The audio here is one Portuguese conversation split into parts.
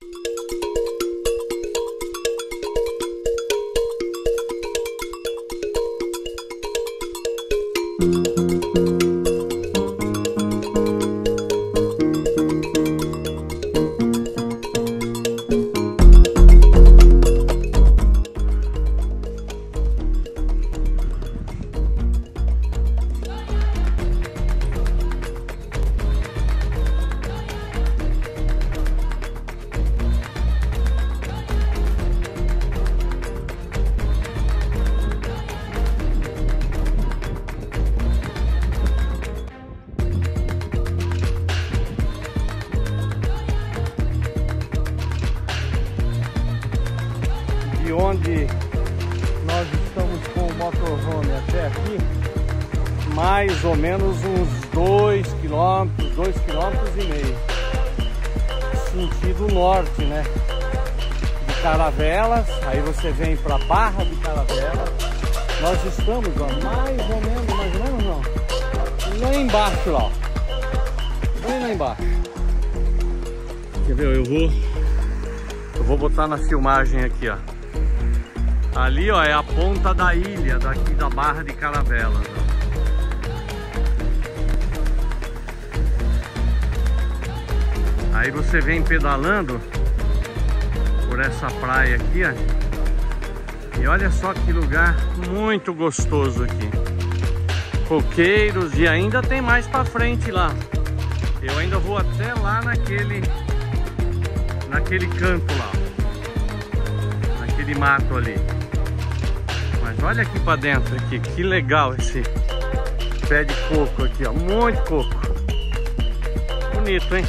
de onde nós estamos com o motorhome até aqui, mais ou menos uns 2 quilômetros, 2 quilômetros e meio. Sentido norte, né? De Caravelas, aí você vem para Barra de Caravelas. Nós estamos, ó, mais ou menos, mais ou menos não. Lá embaixo, lá, ó. Bem lá embaixo. Quer ver? Eu vou eu vou botar na filmagem aqui, ó. Ali, ó, é a ponta da ilha, daqui da Barra de Caravelas. Ó. Aí você vem pedalando por essa praia aqui, ó. E olha só que lugar muito gostoso aqui. Coqueiros e ainda tem mais pra frente lá. Eu ainda vou até lá naquele naquele canto lá. Naquele mato ali. Olha aqui pra dentro aqui, que legal esse pé de coco aqui, ó. Muito coco. Bonito, hein?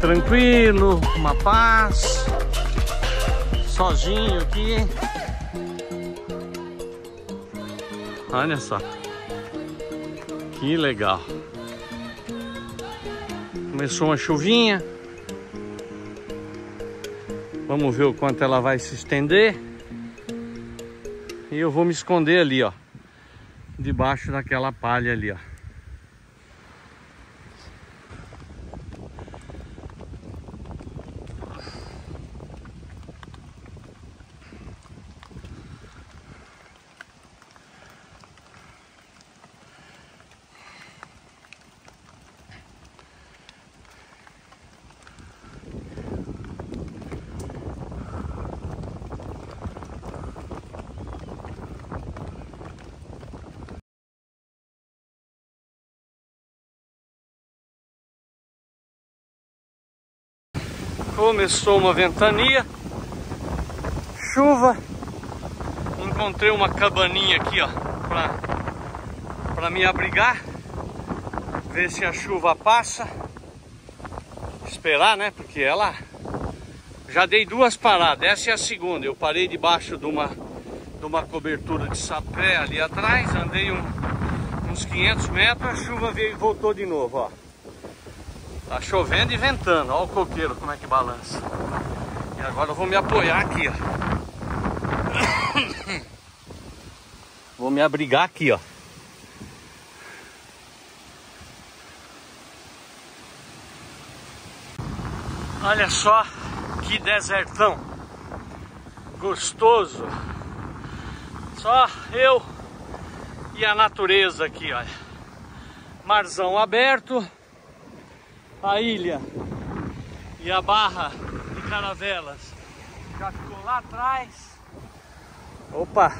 Tranquilo, uma paz. Sozinho aqui. Olha só. Que legal. Começou uma chuvinha. Vamos ver o quanto ela vai se estender. E eu vou me esconder ali, ó. Debaixo daquela palha ali, ó. Começou uma ventania, chuva. Encontrei uma cabaninha aqui, ó, pra, pra me abrigar. Ver se a chuva passa. Esperar, né? Porque ela já dei duas paradas. Essa é a segunda. Eu parei debaixo de uma, de uma cobertura de sapé ali atrás. Andei um, uns 500 metros. A chuva veio e voltou de novo, ó. Tá chovendo e ventando. Olha o coqueiro como é que balança. E agora eu vou me apoiar aqui, ó. Vou me abrigar aqui, ó. Olha só que desertão. Gostoso. Só eu e a natureza aqui, olha. Marzão aberto a ilha e a barra de Caravelas já ficou lá atrás. Opa!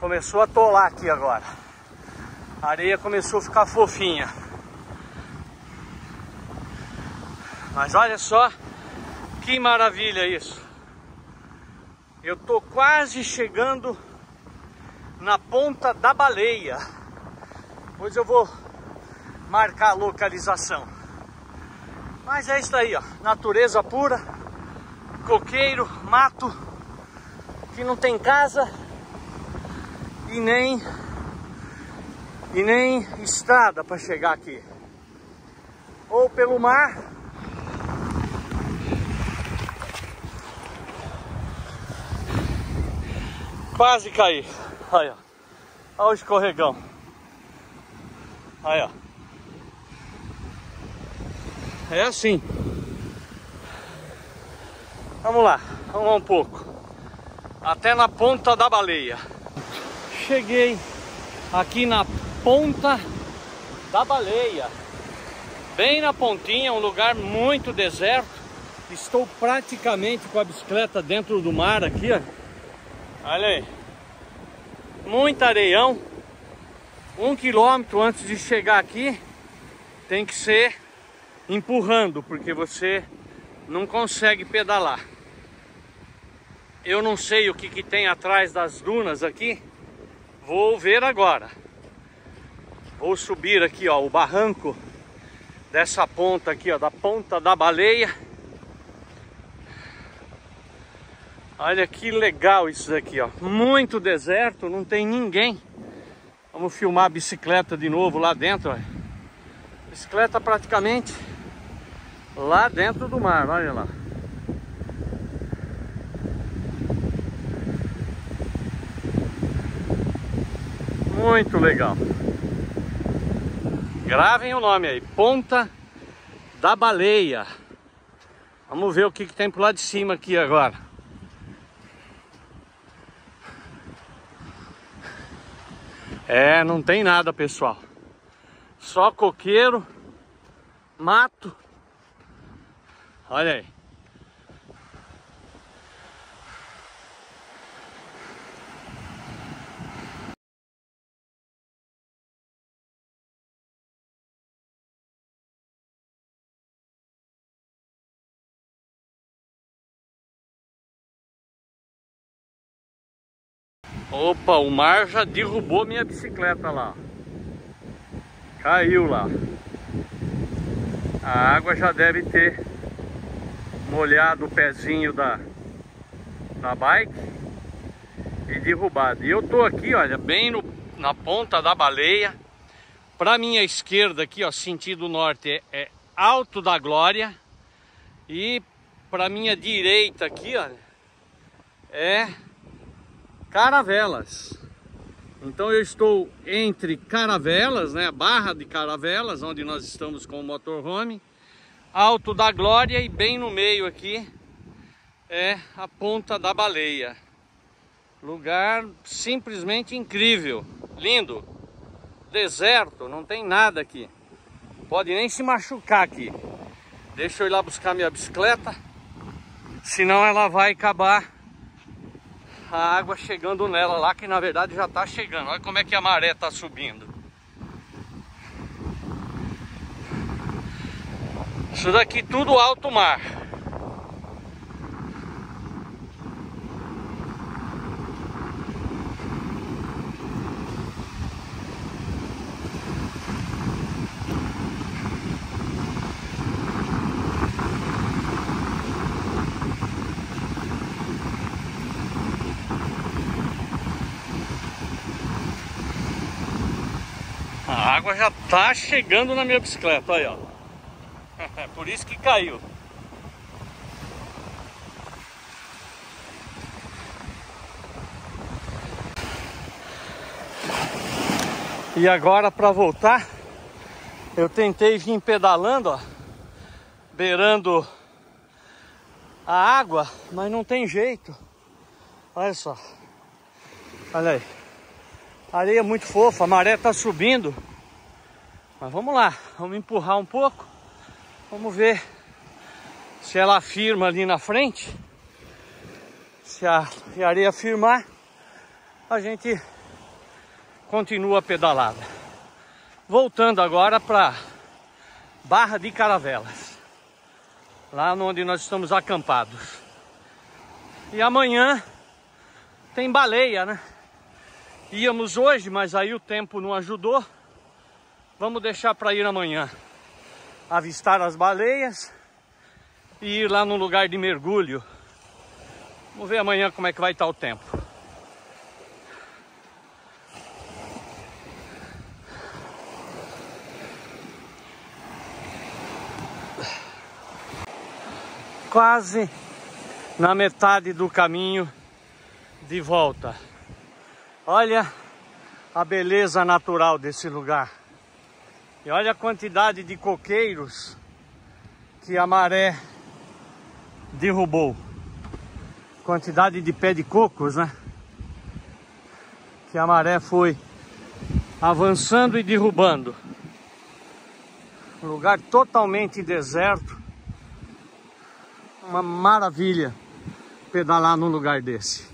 Começou a tolar aqui agora. A areia começou a ficar fofinha. Mas olha só que maravilha isso. Eu tô quase chegando na ponta da baleia. Pois eu vou marcar a localização. Mas é isso aí, ó. Natureza pura, coqueiro, mato, que não tem casa e nem e nem estrada para chegar aqui. Ou pelo mar. Quase caí. Aí. Olha o escorregão. Aí, ó. É assim. Vamos lá, vamos lá um pouco. Até na ponta da baleia. Cheguei aqui na ponta da baleia. Bem na pontinha, um lugar muito deserto. Estou praticamente com a bicicleta dentro do mar aqui, ó. Olha aí. Muito areião. Um quilômetro antes de chegar aqui, tem que ser empurrando, porque você não consegue pedalar. Eu não sei o que, que tem atrás das dunas aqui. Vou ver agora. Vou subir aqui, ó, o barranco dessa ponta aqui, ó, da ponta da baleia. Olha que legal isso daqui, ó. Muito deserto, não tem ninguém. Vamos filmar a bicicleta de novo lá dentro, ó. Bicicleta praticamente lá dentro do mar, olha lá. Muito legal. Gravem o nome aí, Ponta da Baleia. Vamos ver o que, que tem pro lado de cima aqui agora. É, não tem nada, pessoal. Só coqueiro, mato. Olha aí. Opa, o mar já derrubou minha bicicleta lá. Caiu lá. A água já deve ter molhado o pezinho da, da bike e derrubado. E eu tô aqui, olha, bem no, na ponta da baleia. Para minha esquerda aqui, ó, sentido norte é, é Alto da Glória. E para minha direita aqui, ó, é Caravelas. Então eu estou entre Caravelas, né, Barra de Caravelas, onde nós estamos com o motorhome, Alto da Glória e bem no meio aqui é a Ponta da Baleia. Lugar simplesmente incrível, lindo, deserto, não tem nada aqui. Pode nem se machucar aqui. Deixa eu ir lá buscar minha bicicleta, senão ela vai acabar a água chegando nela lá, que na verdade já está chegando. Olha como é que a maré está subindo. Isso daqui tudo alto mar. A água já tá chegando na minha bicicleta, aí ó. Por isso que caiu. E agora para voltar, eu tentei vir pedalando, ó, beirando a água, mas não tem jeito. Olha só. Olha aí. Areia muito fofa, a maré tá subindo. Mas vamos lá, vamos empurrar um pouco. Vamos ver se ela firma ali na frente. Se a areia firmar, a gente continua a pedalada. Voltando agora para Barra de Caravelas. Lá onde nós estamos acampados. E amanhã tem baleia, né? Íamos hoje, mas aí o tempo não ajudou. Vamos deixar para ir amanhã. Avistar as baleias e ir lá no lugar de mergulho. Vamos ver amanhã como é que vai estar o tempo. Quase na metade do caminho de volta. Olha a beleza natural desse lugar. E olha a quantidade de coqueiros que a maré derrubou. Quantidade de pé de cocos, né? Que a maré foi avançando e derrubando. Um lugar totalmente deserto. Uma maravilha pedalar num lugar desse.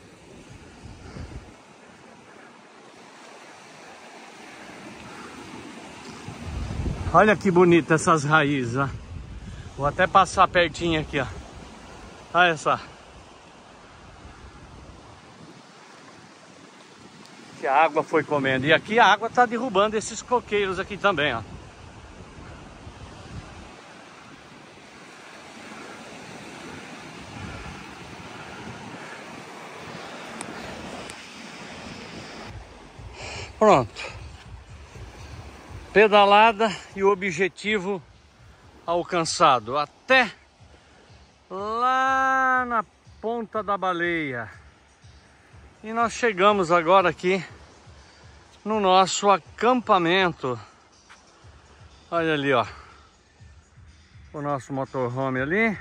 Olha que bonita essas raízes, ó. Vou até passar pertinho aqui, ó. Olha só. Que a água foi comendo. E aqui a água tá derrubando esses coqueiros aqui também, ó. Pronto. Pedalada e o objetivo alcançado. Até lá na ponta da baleia. E nós chegamos agora aqui no nosso acampamento. Olha ali, ó. O nosso motorhome ali.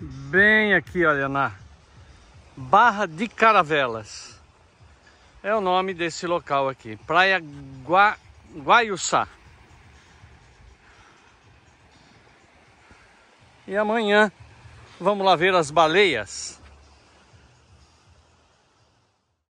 Bem aqui, olha, na Barra de Caravelas. É o nome desse local aqui. Praia Gua... Guaiuçá. E amanhã vamos lá ver as baleias.